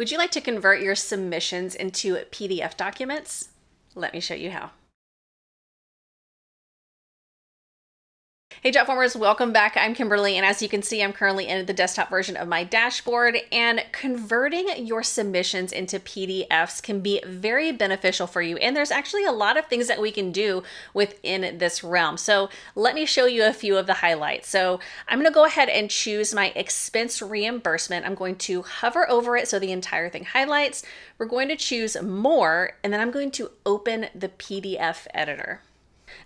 Would you like to convert your submissions into PDF documents? Let me show you how. Hey Jotformers, welcome back. I'm Kimberly, and as you can see, I'm currently in the desktop version of my dashboard, and converting your submissions into PDFs can be very beneficial for you, and there's actually a lot of things that we can do within this realm. So let me show you a few of the highlights. So I'm gonna go ahead and choose my expense reimbursement. I'm going to hover over it so the entire thing highlights. We're going to choose more, and then I'm going to open the PDF editor.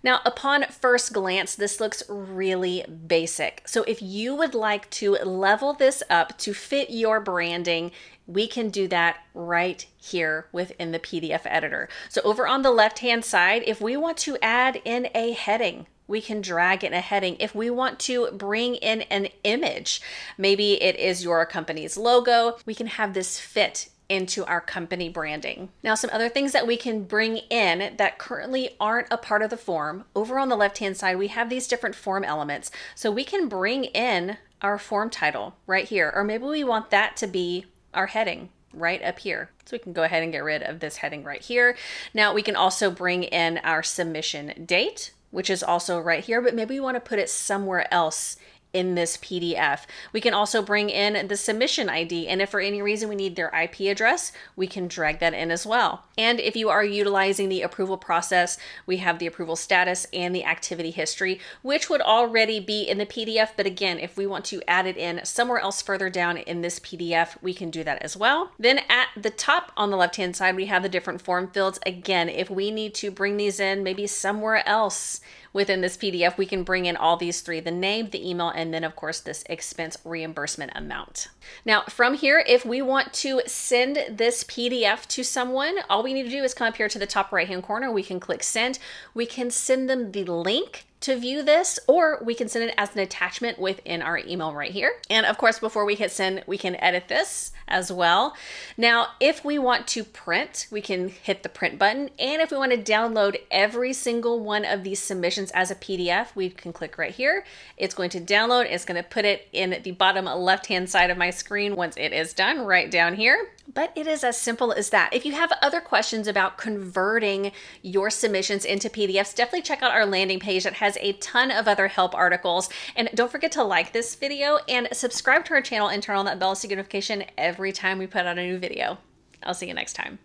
Now, upon first glance, this looks really basic. So if you would like to level this up to fit your branding, we can do that right here within the PDF editor. So over on the left-hand side, if we want to add in a heading, we can drag in a heading. If we want to bring in an image, maybe it is your company's logo, we can have this fit into our company branding. Now, some other things that we can bring in that currently aren't a part of the form. Over on the left-hand side, we have these different form elements. So we can bring in our form title right here, or maybe we want that to be our heading right up here. So we can go ahead and get rid of this heading right here. Now we can also bring in our submission date, which is also right here, but maybe we want to put it somewhere else in this PDF. We can also bring in the submission ID, and if for any reason we need their IP address, we can drag that in as well. And if you are utilizing the approval process, we have the approval status and the activity history, which would already be in the PDF. But again, if we want to add it in somewhere else further down in this PDF, we can do that as well. Then at the top on the left-hand side, we have the different form fields. Again, if we need to bring these in maybe somewhere else, within this PDF, we can bring in all these three, the name, the email, and then of course this expense reimbursement amount. Now from here, if we want to send this PDF to someone, all we need to do is come up here to the top right hand corner. We can click send. We can send them the link to view this, or we can send it as an attachment within our email right here. And of course, before we hit send, we can edit this as well. Now, if we want to print, we can hit the print button. And if we want to download every single one of these submissions as a PDF, we can click right here. It's going to download. It's going to put it in the bottom left-hand side of my screen once it is done right down here. But it is as simple as that. If you have other questions about converting your submissions into PDFs, definitely check out our landing page that has a ton of other help articles. And don't forget to like this video and subscribe to our channel and turn on that bell to see notification every time we put out a new video. I'll see you next time.